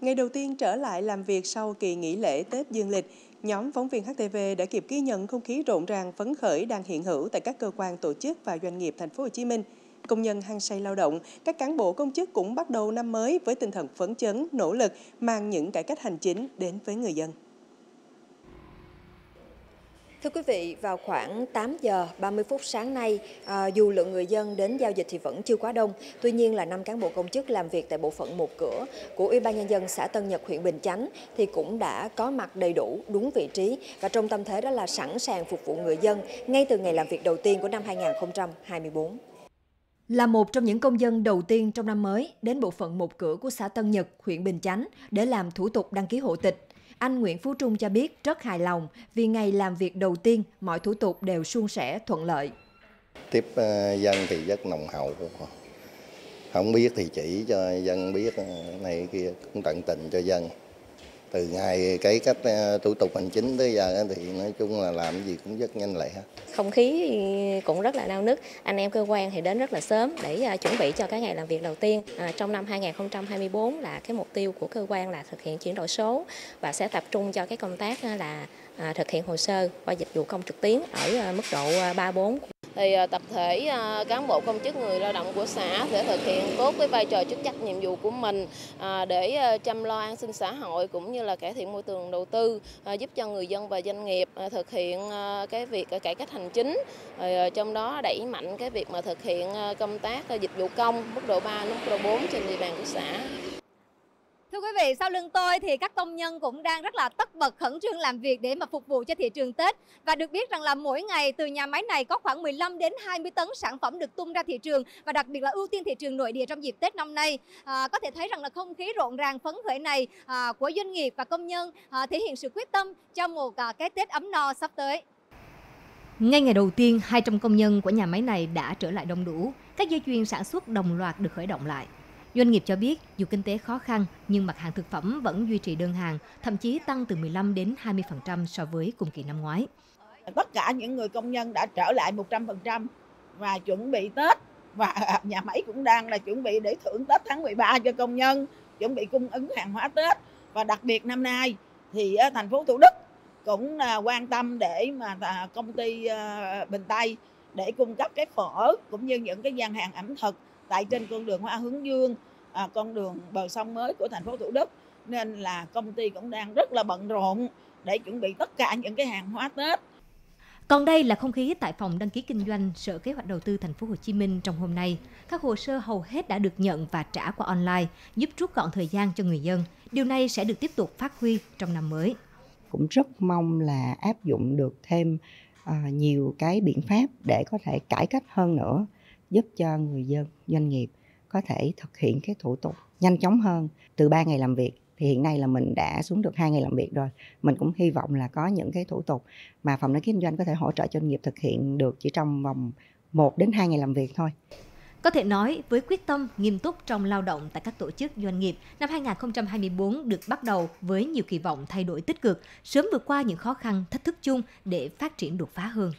Ngày đầu tiên trở lại làm việc sau kỳ nghỉ lễ Tết Dương lịch, nhóm phóng viên HTV đã kịp ghi nhận không khí rộn ràng phấn khởi đang hiện hữu tại các cơ quan tổ chức và doanh nghiệp thành phố Hồ Chí Minh. Công nhân hăng say lao động, các cán bộ công chức cũng bắt đầu năm mới với tinh thần phấn chấn, nỗ lực mang những cải cách hành chính đến với người dân. Thưa quý vị, vào khoảng 8 giờ 30 phút sáng nay, à, dù lượng người dân đến giao dịch thì vẫn chưa quá đông, tuy nhiên là năm cán bộ công chức làm việc tại bộ phận một cửa của Ủy ban nhân dân xã Tân Nhật huyện Bình Chánh thì cũng đã có mặt đầy đủ, đúng vị trí và trong tâm thế đó là sẵn sàng phục vụ người dân ngay từ ngày làm việc đầu tiên của năm 2024. Là một trong những công dân đầu tiên trong năm mới đến bộ phận một cửa của xã Tân Nhật, huyện Bình Chánh để làm thủ tục đăng ký hộ tịch. Anh Nguyễn Phú Trung cho biết rất hài lòng vì ngày làm việc đầu tiên mọi thủ tục đều suôn sẻ thuận lợi. Tiếp ờ, dân thì rất nồng hậu, không biết thì chỉ cho dân biết ờ, này kia cũng tận tình cho dân từ ngày cái cách ờ, thủ tục hành chính tới giờ thì nói chung là làm gì cũng rất nhanh lẹ. Không khí cũng rất là nao nức. Anh em cơ quan thì đến rất là sớm để ờ, chuẩn bị cho cái ngày làm việc đầu tiên. À, trong năm 2024 là cái mục tiêu của cơ quan là thực hiện chuyển đổi số và sẽ tập trung cho cái công tác là thực hiện hồ sơ qua dịch vụ công trực tuyến ở mức độ 3 4 thì à, tập thể à, cán bộ công chức người lao động của xã sẽ thực hiện tốt cái vai trò chức trách nhiệm vụ của mình à, để chăm lo an sinh xã hội cũng như là cải thiện môi trường đầu tư giúp cho người dân và doanh nghiệp thực hiện cái việc cải cách hành chính. Trong đó đẩy mạnh cái việc mà thực hiện công tác dịch vụ công mức độ 3 mức độ 4 trên địa bàn của xã. Thưa quý vị, sau lưng tôi thì các công nhân cũng đang rất là tất bật khẩn trương làm việc để mà phục vụ cho thị trường Tết. Và được biết rằng là mỗi ngày từ nhà máy này có khoảng 15 đến 20 tấn sản phẩm được tung ra thị trường và đặc biệt là ưu tiên thị trường nội địa trong dịp Tết năm nay. À, có thể thấy rằng là không khí rộn ràng phấn khởi này à, của doanh nghiệp và công nhân à, thể hiện sự quyết tâm cho một à, cái Tết ấm no sắp tới. Ngay ngày đầu tiên, 200 công nhân của nhà máy này đã trở lại đông đủ. Các dây chuyền sản xuất đồng loạt được khởi động lại. Doanh nghiệp cho biết dù kinh tế khó khăn nhưng mặt hàng thực phẩm vẫn duy trì đơn hàng, thậm chí tăng từ 15 đến 20% so với cùng kỳ năm ngoái. Tất cả những người công nhân đã trở lại 100% và chuẩn bị Tết và nhà máy cũng đang là chuẩn bị để thưởng Tết tháng 13 cho công nhân, chuẩn bị cung ứng hàng hóa Tết và đặc biệt năm nay thì ờ, thành phố Thủ Đức cũng ờ, quan tâm để mà ờ, công ty Bình Tây để cung cấp cái phở cũng như những cái gian hàng ẩm thực tại trên con đường Hoa Hướng Dương, à, con đường bờ sông mới của thành phố Thủ Đức nên là công ty cũng đang rất là bận rộn để chuẩn bị tất cả những cái hàng hóa Tết. Còn đây là không khí tại phòng đăng ký kinh doanh Sở Kế hoạch Đầu tư Thành phố Hồ Chí Minh trong hôm nay. Các hồ sơ hầu hết đã được nhận và trả qua online, giúp rút gọn thời gian cho người dân. Điều này sẽ được tiếp tục phát huy trong năm mới. Cũng rất mong là áp dụng được thêm uh, nhiều cái biện pháp để có thể cải cách hơn nữa giúp cho người dân doanh nghiệp có thể thực hiện cái thủ tục nhanh chóng hơn từ 3 ngày làm việc thì hiện nay là mình đã xuống được hai ngày làm việc rồi mình cũng hy vọng là có những cái thủ tục mà phòng đăng ký kinh doanh có thể hỗ trợ cho doanh nghiệp thực hiện được chỉ trong vòng 1 đến 2 ngày làm việc thôi. Có thể nói, với quyết tâm nghiêm túc trong lao động tại các tổ chức doanh nghiệp, năm 2024 được bắt đầu với nhiều kỳ vọng thay đổi tích cực, sớm vượt qua những khó khăn, thách thức chung để phát triển đột phá hơn.